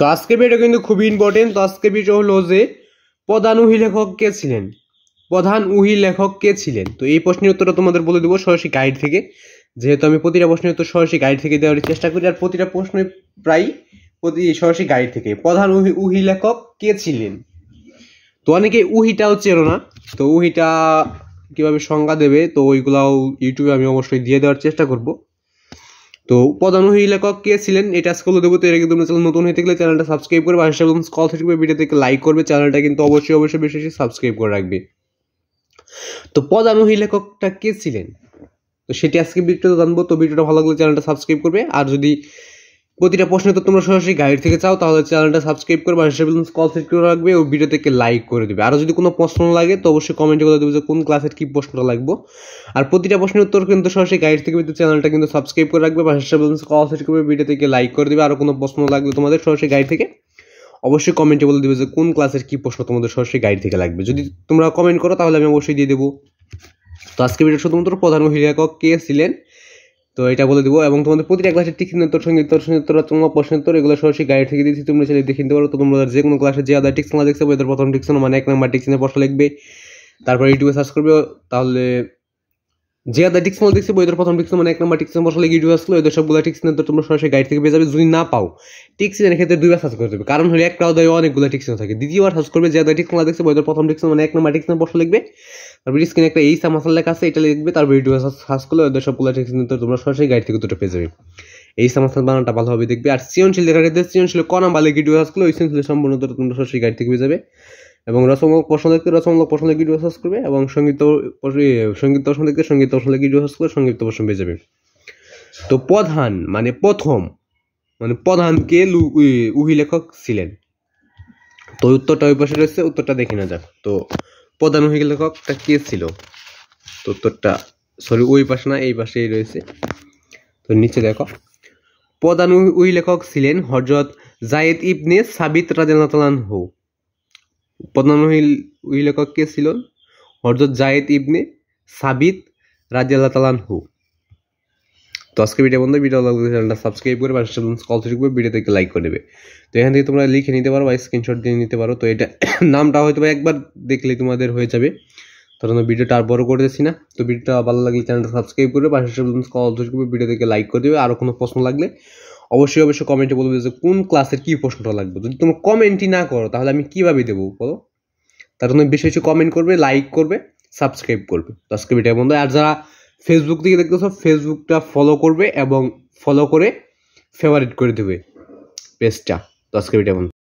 তো আজকে ভিডিও কিন্তু খুবই ইম্পর্টেন্ট তো আজকে ভিডিও হলো যে, প্রধান উহি লেখক কে ছিলেন? প্রধান উহি লেখক কে ছিলেন? তো এই প্রশ্নের উত্তরটা তোমাদের বলে দেবো সরাসরি গাইড থেকে। যেহেতু আমি প্রতিটা প্রশ্নের উত্তর সরাসরি গাইড থেকে দেওয়ার চেষ্টা করি, আর প্রতিটা প্রশ্ন প্রায় প্রতি সরাসরি গাইড থেকে। প্রধান উহি উহি লেখক কে ছিলেন? তো অনেকে উহিটাও চেনো না। তো উহিটা কীভাবে সংজ্ঞা দেবে, তো ওইগুলাও ইউটিউবে আমি অবশ্যই দিয়ে দেওয়ার চেষ্টা করব। তো প্রধান লেখক কে ছিলেন, এটা আজকে বলে দেবো। তো এর কিন্তু চ্যানেল নতুন হয়ে থাকলে চ্যানেলটা সাবস্ক্রাইব করবে পাশে সেরকম স্কল থেকে ভিডিও থেকে লাইক করবে। চ্যানেলটা কিন্তু অবশ্যই অবশ্যই বেশি বেশি সাবস্ক্রাইব করে রাখবে। তো প্রধান লেখকটা কে ছিলেন? তো সেটি আজকে ভিডিওটা জানব। তো ভিডিওটা ভালো লাগলে চ্যানেলটা সাবস্ক্রাইব করবে। আর যদি প্রতিটা প্রশ্ন তো তোমরা সরাসরি গাইড থেকে চাও, তাহলে চ্যানেলটা সাবস্ক্রাইব করবে, আর সেগুলো কল সেট করে রাখবে, ও ভিডিও থেকে লাইক করে দেবে। আর যদি কোনো প্রশ্ন লাগে, তো অবশ্যই কমেন্টে বলে দেবে যে কোন ক্লাসের কী প্রশ্নটা লাগবে। আর প্রতিটা প্রশ্নের উত্তর কিন্তু সরাসরি গাইড থেকে কিন্তু চ্যানেলটা কিন্তু সাবস্ক্রাইব করে রাখবে বা সেগুলো কল সেট করবে ভিডিও থেকে লাইক করে দেবে। আর কোনো প্রশ্ন লাগবে তোমাদের সরাসরি গাইড থেকে, অবশ্যই কমেন্টে বলে দেবে যে কোন ক্লাসের কী প্রশ্ন তোমাদের সরাসরি গাইড থেকে লাগবে। যদি তোমরা কমেন্ট করো, তাহলে আমি অবশ্যই দিয়ে দেবো। তো আজকে ভিডিও শুধুমাত্র প্রধান মহিলাকক কে ছিলেন? তো এটা বলে দিব, এবং তোমাদের প্রতিটা ক্লাসের সঙ্গে উত্তর তোমার প্রশ্ন উত্তর এগুলো সরাসরি গাইড থেকে দিয়েছি তোমরা চাইলে দেখে নিতে পারো, তো তোমরা যে কোনো ক্লাসে যে আদার টিক্স দেখতে পাবো এদের প্রথম টিক্স মানে এক নাম্বার টিক্সনের প্রশ্ন লিখবে, তারপর ইউটিউবে সার্চ করবে, তাহলে যে আদার টিক্স দেখছে বইদের প্রথম টিক্স মানে এক নম্বর টিক্স প্রশ্ন লিখে ইউটিউবে আসলো ওদের সবগুলো টিক্স তো তোমরা সরাসরি গাইড থেকে পেয়ে যাবে, যদি না পাও। টিক্সের ক্ষেত্রে দুইবার সার্চ করে দেবে। কারণ হলে একটা অধ্যায় অনেকগুলো টিক্স থাকে। দ্বিতীয়বার সার্চ করবে যে আদার টিক্স দেখছে বইদের প্রথম টিক্স মানে এক নাম্বার টিক্সের প্রশ্ন লিখবে। তারপর স্ক্রিনে একটা এই সামাসাল লেখা আছে, এটা লিখবে, তারপর ইউটিউবে সার্চ করলে ওদের সবগুলো টিক্স তো তোমরা সরাসরি গাইড থেকে দুটো পেয়ে যাবে। এই সামাসাল বানানটা ভালোভাবে দেখবে। আর সৃজনশীল লেখার ক্ষেত্রে সৃজনশীল ক নাম্বার লিখে ইউটিউবে সার্চ করলে ওই সৃজনশীল সম্পূর্ণ তোমরা সরাসরি গাইড থেকে পেয়ে যাবে। এবং রসমূলক প্রশ্ন দেখতে রসমূলক প্রশ্ন লিখে ভিডিও সার্চ করবে এবং সংগীত সংগীত প্রশ্ন দেখতে সংগীত প্রশ্ন লিখে ভিডিও সার্চ করবে সংগীত প্রশ্ন পেয়ে যাবে তো প্রধান মানে প্রথম মানে প্রধান কে উহি লেখক ছিলেন। তো উত্তরটা ওই পাশে রয়েছে, উত্তরটা দেখে না যাক। তো প্রধান উহি লেখকটা কে ছিল? তো উত্তরটা সরি ওই পাশে না, এই পাশেই রয়েছে। তো নিচে দেখো। প্রধান উহি লেখক ছিলেন হজরত জায়েদ ইবনে সাবিত রাজান হু প্রধান উহি লেখক কে ছিল? হরজত জায়েদ ইবনে সাবিত রাজিয়াল্লাহ তালান হু তো আজকে ভিডিও বন্ধু ভিডিও লাগলে চ্যানেলটা সাবস্ক্রাইব করে বা কল থেকে ভিডিও থেকে লাইক করে দেবে তো এখান থেকে তোমরা লিখে নিতে পারো বা স্ক্রিনশট দিয়ে নিতে পারো। তো এটা নামটা হয়তো একবার দেখলে তোমাদের হয়ে যাবে। তখন ভিডিওটা আর বড় করে না। তো ভিডিওটা ভালো লাগলে চ্যানেলটা সাবস্ক্রাইব করবে পাশে কল থেকে ভিডিও থেকে লাইক করে দেবে। আরও কোনো প্রশ্ন লাগলে অবশ্যই অবশ্যই কমেন্টে বলবে যে কোন ক্লাসের কী প্রশ্নটা লাগবে। যদি তোমরা কমেন্টই না করো, তাহলে আমি কীভাবে দেবো বলো? তার জন্য বেশি বেশি কমেন্ট করবে লাইক করবে সাবস্ক্রাইব করবে। সাবস্ক্রাইবটা বন্ধু আর যারা ফেসবুক থেকে দেখতেছো ফেসবুকটা ফলো করবে এবং ফলো করে ফেভারিট করে দেবে। পেজটা তো আজকে